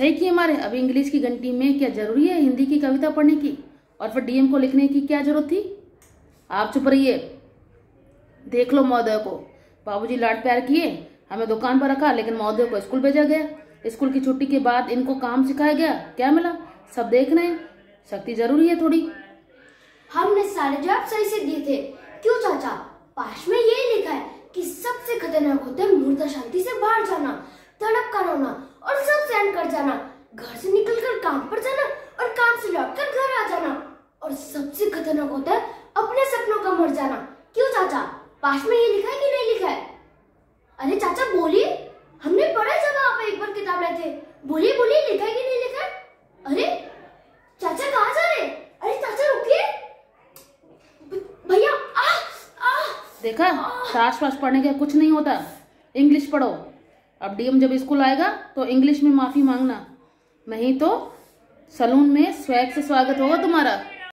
सही की हमारे अभी इंग्लिश की घंटी में क्या ज़रूरी है हिंदी की कविता पढ़ने की? और फिर डीएम को लिखने की क्या ज़रूरत थी? आप चुप रहिए। देख लो महोदय को। बाबूजी लाड प्यार किए, हमें दुकान पर रखा, लेकिन महोदय को स्कूल भेजा गया। स्कूल की छुट्टी के बाद इनको काम सिखाया गया। क्या मिला? सब देख रहे हैं। शक्ति ज़रूरी है थोड़ी। हमने सारे जवाब सही से दिए थे। क्यों चाचा? पास में यही लिखा है कि सबसे खतरनाक होता है मूर्ता शांति से बाहर जाना, तड़प कर रोना और सब सहन कर जाना, घर से निकलकर काम पर जाना और काम से लौटकर घर आ जाना। और सबसे खतरनाक होता है, अपने सपनों का मर जाना। क्यों चाचा? पास में ये लिखा है कि नहीं लिखा है? अरे चाचा, बोलिए। हमने पढ़ा जब आप एक बार किताब लाए थे। बोलिए बोलिए, लिखा है कि नहीं लिखा है? अरे, चाचा कहाँ जा रहे अरे चाचा, रुकिए। भैया देखा सास पास पढ़ने का कुछ नहीं होता। इंग्लिश पढ़ो। अब डीएम जब स्कूल आएगा तो इंग्लिश में माफ़ी मांगना। नहीं तो सलून में स्वैग से स्वागत होगा तुम्हारा।